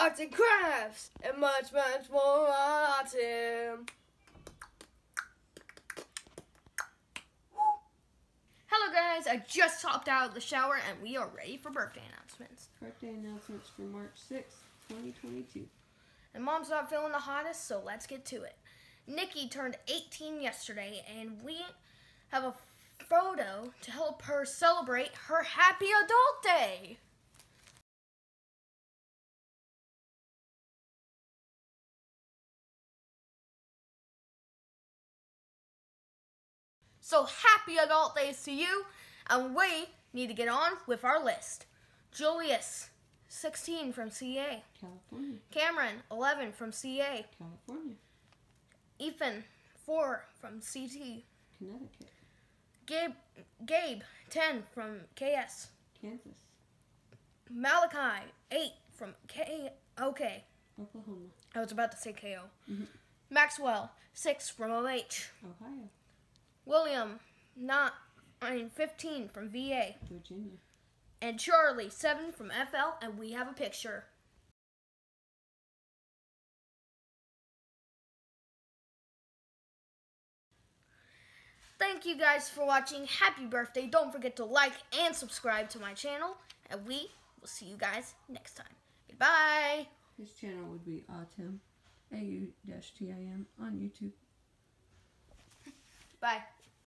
arts and crafts, and much, much more Au-Tim. Hello guys, I just hopped out of the shower and we are ready for birthday announcements. Birthday announcements for March 6th, 2022. And mom's not feeling the hottest, so let's get to it. Nikki turned 18 yesterday and we have a photo to help her celebrate her happy adult day. So happy adult days to you, and we need to get on with our list. Julius, 16 from CA. California. Cameron, 11 from CA. California. Ethan, 4 from CT. Connecticut. Gabe, Gabe 10 from KS. Kansas. Malachi, 8 from K. Okay. Oklahoma. I was about to say KO. Mhm. Maxwell, 6 from OH. Ohio. William, not, I mean, 15 from VA. Virginia. And Charlie, 7 from FL, and we have a picture. Thank you guys for watching. Happy birthday. Don't forget to like and subscribe to my channel. And we will see you guys next time. Goodbye. His channel would be Au-Tim, A-U-T-I-M, on YouTube. Bye.